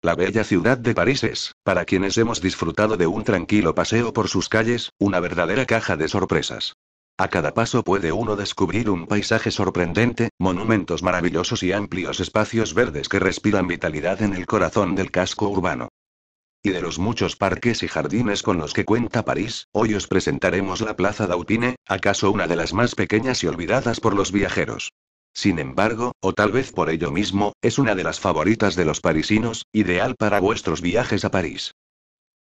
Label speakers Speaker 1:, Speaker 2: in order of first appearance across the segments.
Speaker 1: La bella ciudad de París es, para quienes hemos disfrutado de un tranquilo paseo por sus calles, una verdadera caja de sorpresas. A cada paso puede uno descubrir un paisaje sorprendente, monumentos maravillosos y amplios espacios verdes que respiran vitalidad en el corazón del casco urbano. Y de los muchos parques y jardines con los que cuenta París, hoy os presentaremos la Plaza Daupine, acaso una de las más pequeñas y olvidadas por los viajeros. Sin embargo, o tal vez por ello mismo, es una de las favoritas de los parisinos, ideal para vuestros viajes a París.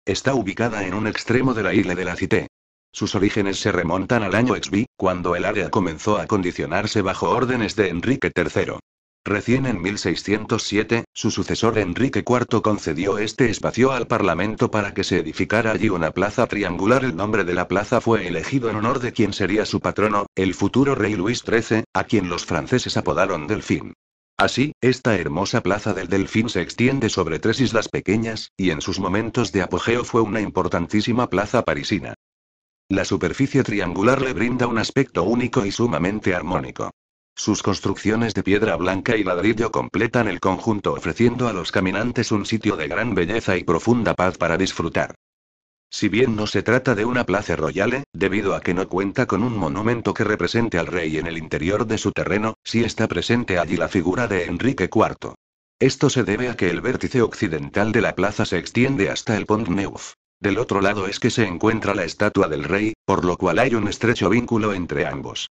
Speaker 1: Está ubicada en un extremo de la isla de la Cité. Sus orígenes se remontan al año XV, cuando el área comenzó a condicionarse bajo órdenes de Enrique III. Recién en 1607, su sucesor Enrique IV concedió este espacio al Parlamento para que se edificara allí una plaza triangular. El nombre de la plaza fue elegido en honor de quien sería su patrono, el futuro rey Luis XIII, a quien los franceses apodaron Delfín. Así, esta hermosa plaza del Delfín se extiende sobre tres islas pequeñas, y en sus momentos de apogeo fue una importantísima plaza parisina. La superficie triangular le brinda un aspecto único y sumamente armónico. Sus construcciones de piedra blanca y ladrillo completan el conjunto ofreciendo a los caminantes un sitio de gran belleza y profunda paz para disfrutar. Si bien no se trata de una plaza royale, debido a que no cuenta con un monumento que represente al rey en el interior de su terreno, sí está presente allí la figura de Enrique IV. Esto se debe a que el vértice occidental de la plaza se extiende hasta el Pont Neuf. Del otro lado es que se encuentra la estatua del rey, por lo cual hay un estrecho vínculo entre ambos.